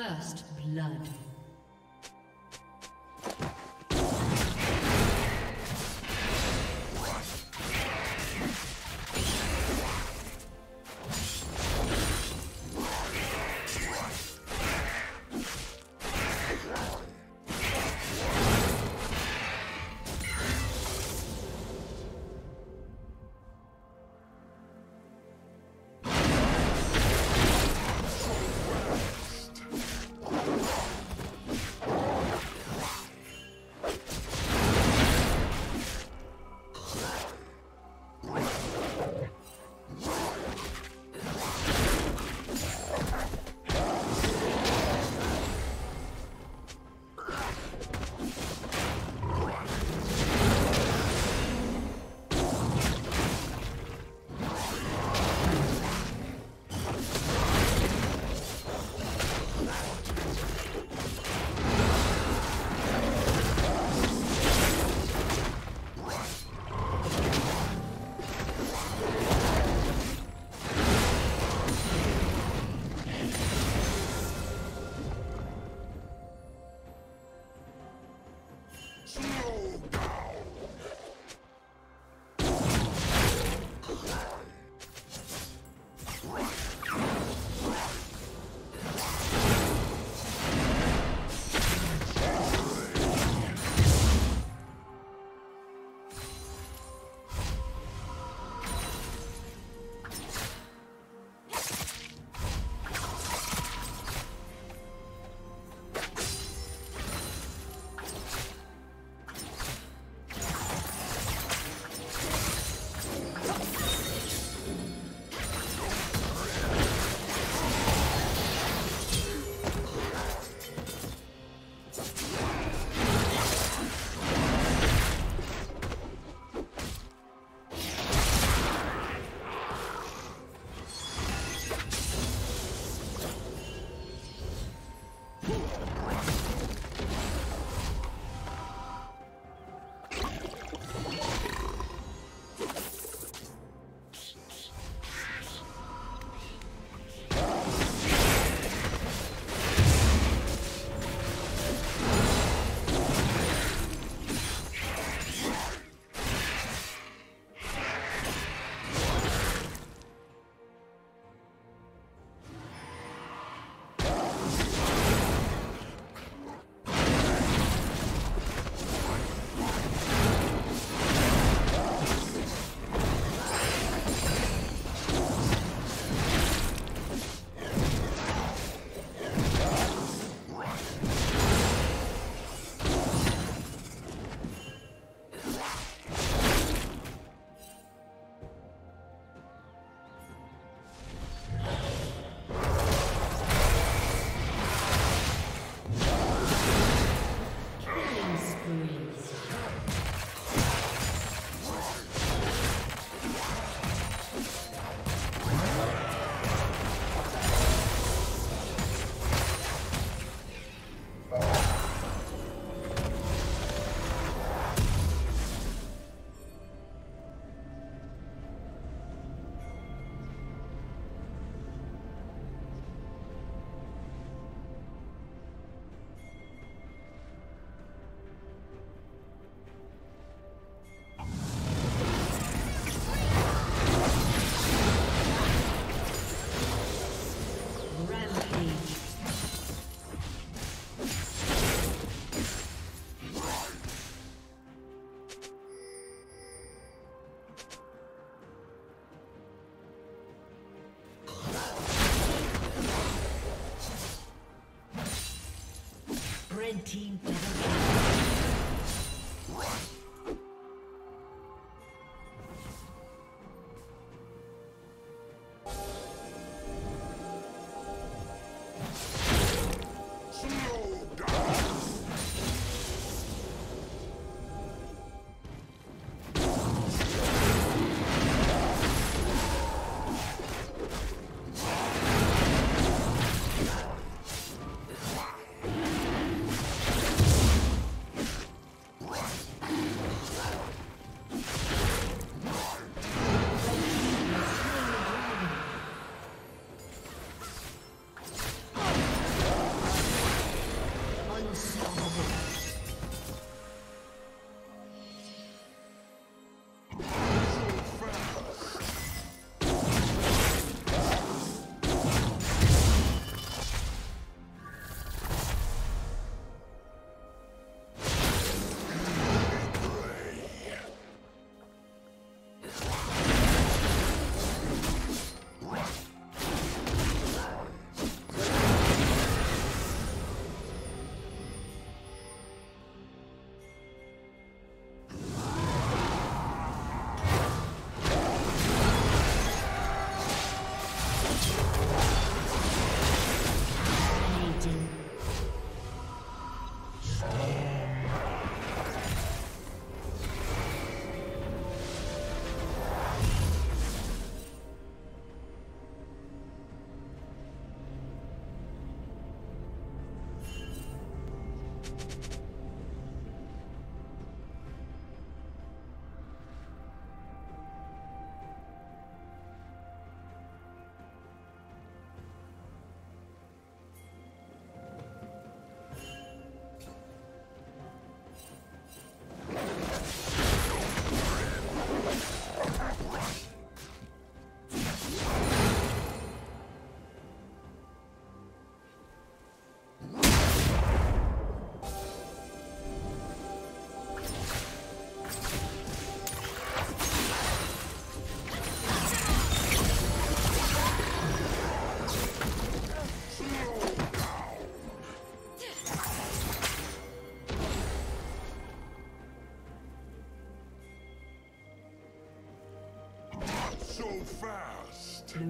First blood.